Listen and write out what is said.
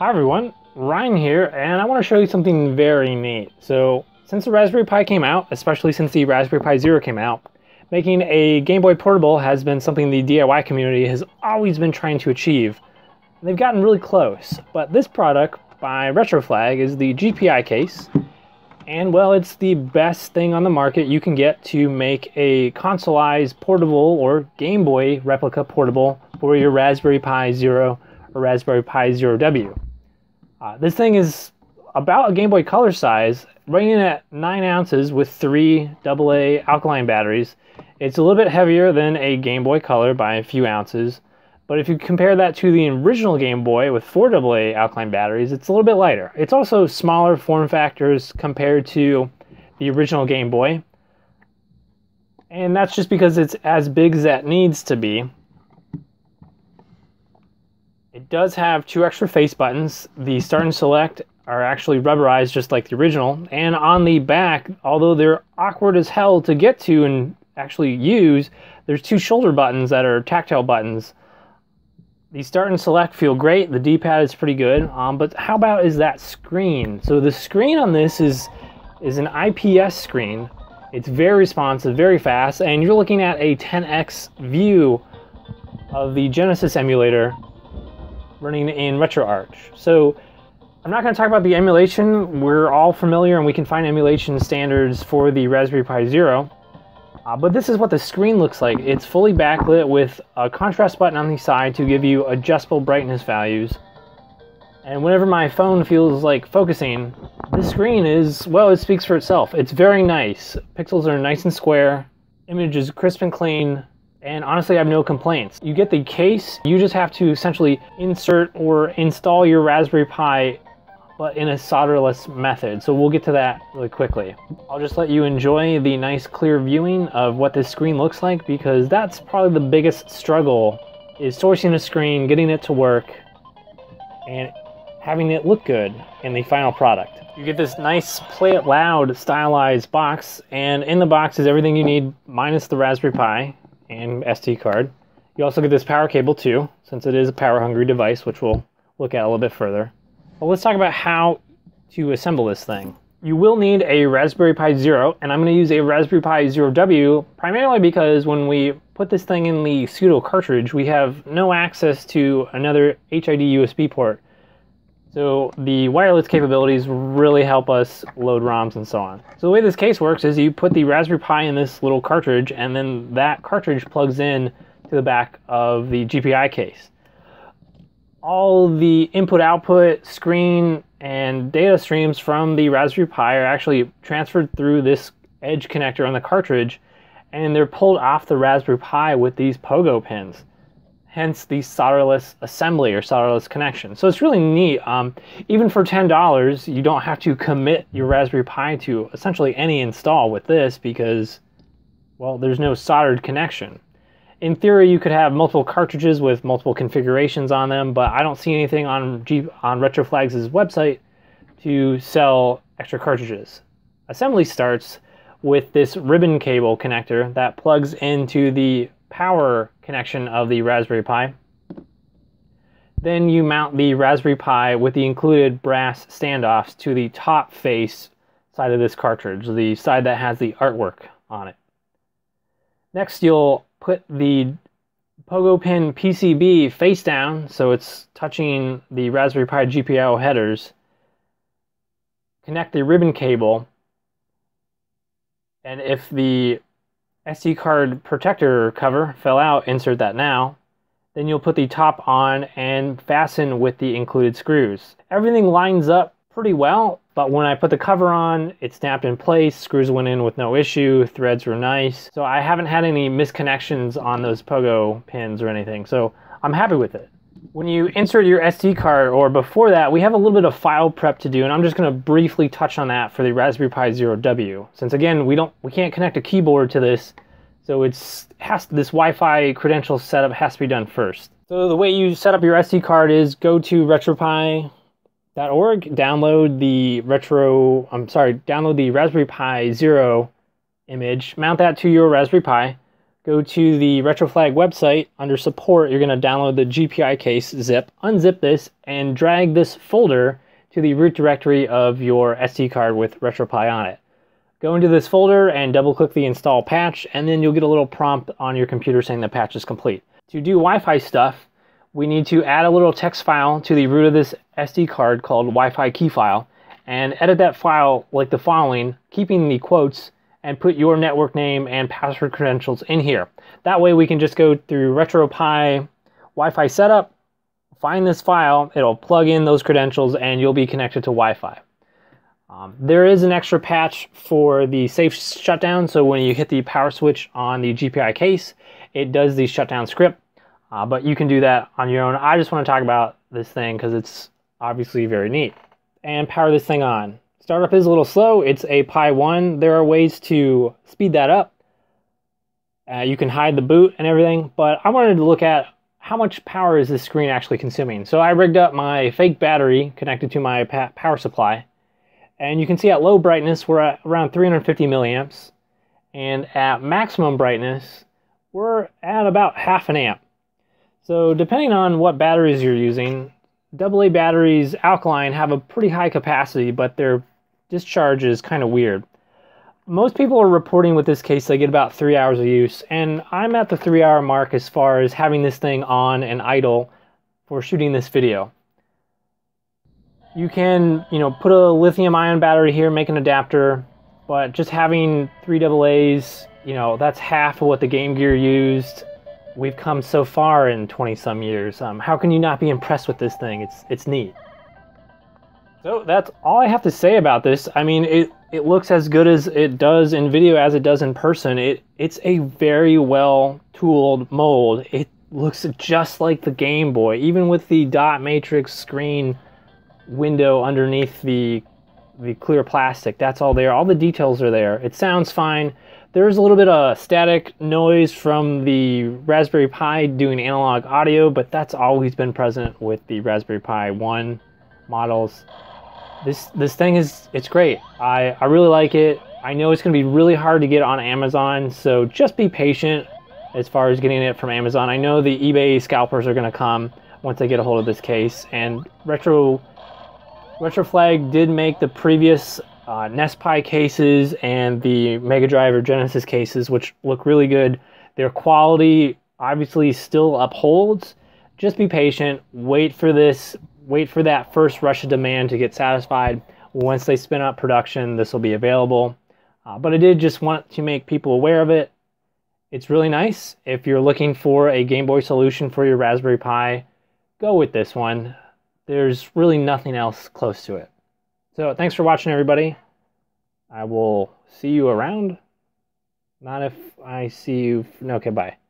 Hi everyone, Ryan here, and I want to show you something very neat. So, since the Raspberry Pi came out, especially since the Raspberry Pi Zero came out, making a Game Boy Portable has been something the DIY community has always been trying to achieve. They've gotten really close, but this product by Retroflag is the GPI case, and well, it's the best thing on the market you can get to make a consoleized portable or Game Boy replica portable for your Raspberry Pi Zero or Raspberry Pi Zero W. Uh, this thing is about a Game Boy Color size, weighing at 9 ounces with three AA alkaline batteries. It's a little bit heavier than a Game Boy Color by a few ounces, but if you compare that to the original Game Boy with four AA alkaline batteries, it's a little bit lighter. It's also smaller form factors compared to the original Game Boy, and that's just because it's as big as that needs to be. It does have two extra face buttons. The start and select are actually rubberized just like the original. And on the back, although they're awkward as hell to get to and actually use, there's two shoulder buttons that are tactile buttons. The start and select feel great. The D-pad is pretty good. Um, but how about is that screen? So the screen on this is is an IPS screen. It's very responsive, very fast, and you're looking at a 10x view of the Genesis emulator running in RetroArch. So I'm not going to talk about the emulation. We're all familiar and we can find emulation standards for the Raspberry Pi Zero. Uh, but this is what the screen looks like. It's fully backlit with a contrast button on the side to give you adjustable brightness values. And whenever my phone feels like focusing, the screen is, well, it speaks for itself. It's very nice. Pixels are nice and square. Image is crisp and clean and honestly I have no complaints. You get the case, you just have to essentially insert or install your Raspberry Pi but in a solderless method. So we'll get to that really quickly. I'll just let you enjoy the nice clear viewing of what this screen looks like because that's probably the biggest struggle is sourcing a screen, getting it to work, and having it look good in the final product. You get this nice play it loud stylized box and in the box is everything you need minus the Raspberry Pi and SD card. You also get this power cable too, since it is a power hungry device, which we'll look at a little bit further. Well, let's talk about how to assemble this thing. You will need a Raspberry Pi Zero, and I'm going to use a Raspberry Pi Zero W primarily because when we put this thing in the pseudo cartridge, we have no access to another HID USB port. So the wireless capabilities really help us load ROMs and so on. So the way this case works is you put the Raspberry Pi in this little cartridge and then that cartridge plugs in to the back of the GPI case. All the input output screen and data streams from the Raspberry Pi are actually transferred through this edge connector on the cartridge and they're pulled off the Raspberry Pi with these pogo pins hence the solderless assembly or solderless connection. So it's really neat. Um, even for $10, you don't have to commit your Raspberry Pi to essentially any install with this because, well, there's no soldered connection. In theory, you could have multiple cartridges with multiple configurations on them, but I don't see anything on, G on Retroflags' website to sell extra cartridges. Assembly starts with this ribbon cable connector that plugs into the power connection of the Raspberry Pi. Then you mount the Raspberry Pi with the included brass standoffs to the top face side of this cartridge, the side that has the artwork on it. Next, you'll put the Pogo Pin PCB face down so it's touching the Raspberry Pi GPIO headers. Connect the ribbon cable, and if the SD card protector cover fell out, insert that now. Then you'll put the top on and fasten with the included screws. Everything lines up pretty well, but when I put the cover on, it snapped in place, screws went in with no issue, threads were nice. So I haven't had any misconnections on those pogo pins or anything, so I'm happy with it. When you insert your SD card, or before that, we have a little bit of file prep to do, and I'm just going to briefly touch on that for the Raspberry Pi Zero W. Since again, we don't, we can't connect a keyboard to this, so it's has this Wi-Fi credential setup has to be done first. So the way you set up your SD card is go to retropie.org, download the retro, I'm sorry, download the Raspberry Pi Zero image, mount that to your Raspberry Pi, go to the RetroFlag website. Under support, you're going to download the GPI case zip, unzip this, and drag this folder to the root directory of your SD card with RetroPie on it. Go into this folder and double click the install patch, and then you'll get a little prompt on your computer saying the patch is complete. To do Wi-Fi stuff, we need to add a little text file to the root of this SD card called Wi-Fi key file, and edit that file like the following, keeping the quotes and put your network name and password credentials in here. That way we can just go through RetroPie Wi-Fi setup, find this file, it'll plug in those credentials and you'll be connected to Wi-Fi. Um, there is an extra patch for the safe shutdown, so when you hit the power switch on the GPI case, it does the shutdown script, uh, but you can do that on your own. I just want to talk about this thing because it's obviously very neat. And power this thing on. Startup is a little slow. It's a Pi 1. There are ways to speed that up. Uh, you can hide the boot and everything, but I wanted to look at how much power is this screen actually consuming. So I rigged up my fake battery connected to my power supply, and you can see at low brightness we're at around 350 milliamps, and at maximum brightness we're at about half an amp. So depending on what batteries you're using, AA batteries, alkaline, have a pretty high capacity, but they're discharge is kind of weird. Most people are reporting with this case they get about three hours of use, and I'm at the three hour mark as far as having this thing on and idle for shooting this video. You can, you know, put a lithium ion battery here, make an adapter, but just having three AA's, you know, that's half of what the Game Gear used. We've come so far in 20 some years. Um, how can you not be impressed with this thing? It's, it's neat. So that's all I have to say about this. I mean, it it looks as good as it does in video as it does in person. It it's a very well tooled mold. It looks just like the Game Boy, even with the dot matrix screen window underneath the the clear plastic. That's all there. All the details are there. It sounds fine. There's a little bit of static noise from the Raspberry Pi doing analog audio, but that's always been present with the Raspberry Pi 1 models this this thing is it's great. I I really like it. I know it's going to be really hard to get on Amazon, so just be patient as far as getting it from Amazon. I know the eBay scalpers are going to come once they get a hold of this case, and Retro Retroflag did make the previous uh, NES-Pi cases and the Mega Drive or Genesis cases, which look really good. Their quality obviously still upholds. Just be patient. Wait for this wait for that first rush of demand to get satisfied. Once they spin up production, this will be available. Uh, but I did just want to make people aware of it. It's really nice. If you're looking for a Game Boy solution for your Raspberry Pi, go with this one. There's really nothing else close to it. So thanks for watching, everybody. I will see you around. Not if I see you. Okay, bye.